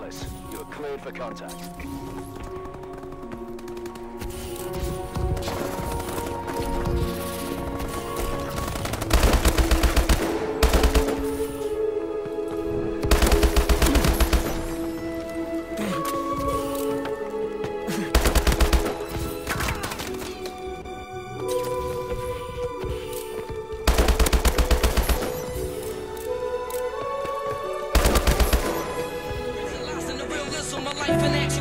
Atlas. You are cleared for contact. Come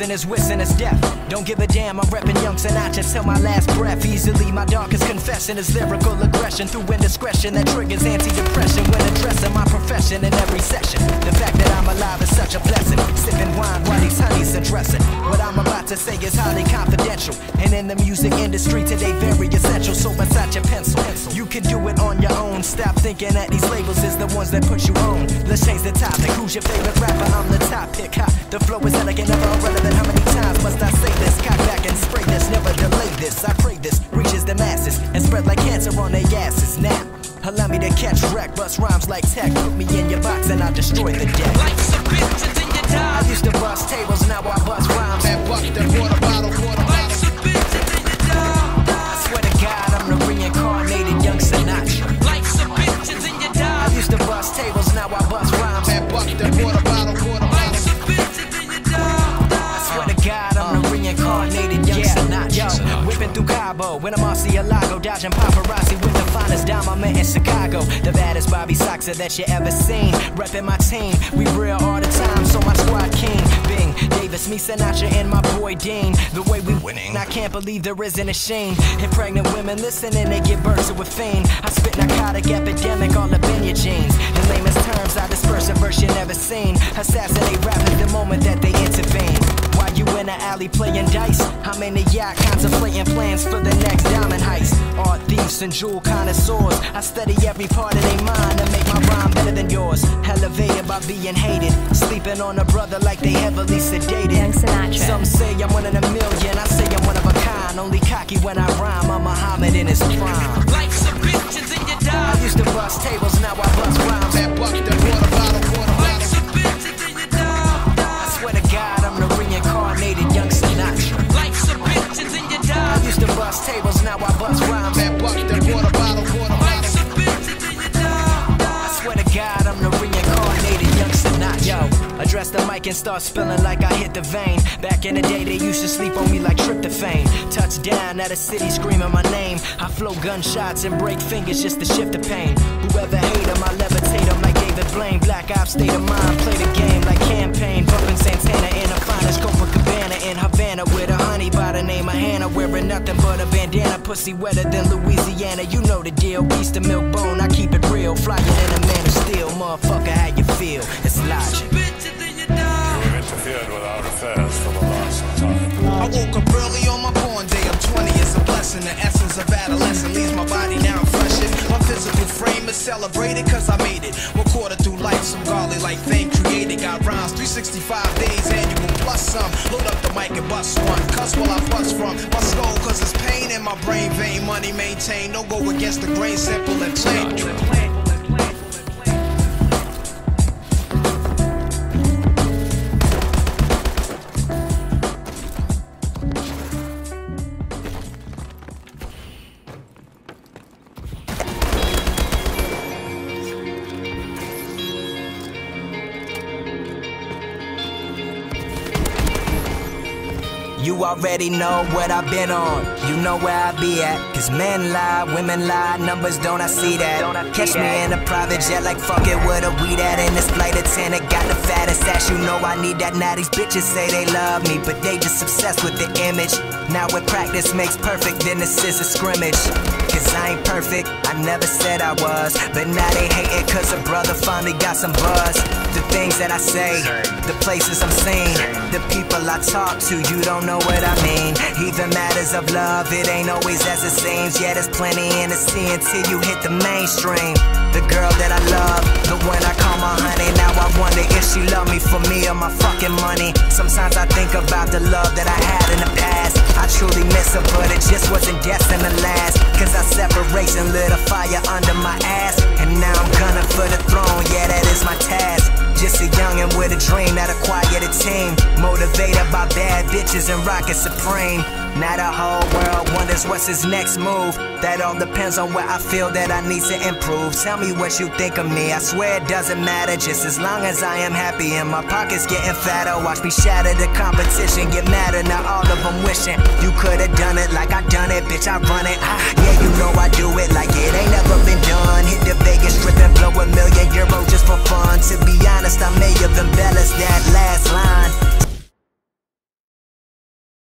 various listeners wishing us death. Don't give a damn, I'm reppin' Young Sinatra till my last breath. Easily, my darkest confession is lyrical aggression through indiscretion that triggers anti-depression when addressing my profession in every session. The fact that I'm alive is such a blessing. Sipping wine while these honeys addressing. What I'm about to say is highly confidential. And in the music industry today, very essential. So beside your pencil, you can do it on your own. Stop thinking that these labels is the ones that put you on. Let's change the topic. Who's your favorite rapper? I'm the topic. Ha, the flow is elegant, never irrelevant. How many times must I say this? Cock back and spray this, never delay this. I pray this reaches the masses and spread like cancer on their asses. Now, allow me to catch wreck, bust rhymes like tech. Put me in your box and I'll destroy the deck. Life's a bitch, it's in your I used to bust tables, now I bust rhymes. That buck, the water bottle, water Life's Cabo with a Murcielago, dodging paparazzi with the finest I'm in Chicago. The baddest Bobby Soxer that you ever seen. Repping my team, we real all the time, Bing, Davis, me, Sinatra, and my boy Dean. The way we winning, I can't believe there isn't a shame. And pregnant women listening, they get bursted with fame. I spit narcotic epidemic all up in your jeans. In lamest terms, I disperse a verse you never seen. Assassinate rappers the moment that they intervene. While you in the alley playing dice, I'm in the yacht contemplating plans for the next diamond heist. Art thieves and jewel connoisseurs, I study every part of their mind to make my rhyme better than yours. Elevated by being hated, sleeping on a brother like they heavily sedated. Young Sinatra. Some say I'm one in a million, I say I'm one of a kind. Only cocky when I rhyme, I'm Muhammad in his prime. Life's a bitch, it's in your I time. used to bust tables, and start spilling like I hit the vein. Back in the day, they used to sleep on me like tryptophan. Touchdown at a city screaming my name. I flow gunshots and break fingers just to shift the pain. Whoever hate him, I levitate him like David Blaine. Black ops state of mind, play the game like campaign. Bumping Santana in the finest Copacabana in Havana with a honey by the name of Hannah. Wearing nothing but a bandana, pussy wetter than Louisiana. You know the deal. beast of milk bone, I keep it real. Flyer in a man of steel. Motherfucker, of adolescence leaves my body now freshened. My physical frame is celebrated cause I made it. One quarter through life, some godly like thing created. Got rhymes 365 days annual plus some. Load up the mic and bust one. Cuss while I bust from my skull cause it's pain in my brain vein. Money maintained. Don't go against the grain. Simple and plain. You already know what I've been on. You know where I be at. Cause men lie, women lie, numbers don't I see that. Catch me in a private jet like fuck it with a weed at in this flight attendant. Got the fattest ass, you know I need that. Now these bitches say they love me, but they just obsessed with the image. Now with practice makes perfect, then this is a scrimmage. Cause I ain't perfect, I never said I was. But now they hating cause a brother finally got some buzz. The things that I say, the places I'm seen. the people I talk to, you don't know what I mean. Even matters of love, it ain't always as it seems. Yeah, there's plenty in the sea until you hit the mainstream. The girl that I love, the one I call my honey. Now I wonder if she love me for me or my fucking money. Sometimes I think about the love that I had in the past. I truly miss her, but it just wasn't destined to last. Cause our separation lit a fire under my ass. And now I'm gunning for the throne, yeah, that with a dream that acquired a team. Motivated by bad bitches and rocket supreme. Now the whole world wonders what's his next move. That all depends on where I feel that I need to improve. Tell me what you think of me. I swear it doesn't matter, just as long as I am happy and my pockets getting fatter. Watch me shatter the competition, get madder. Now all of them wishing you could've done it like I done it, bitch. I run it. Ah, yeah, you know I do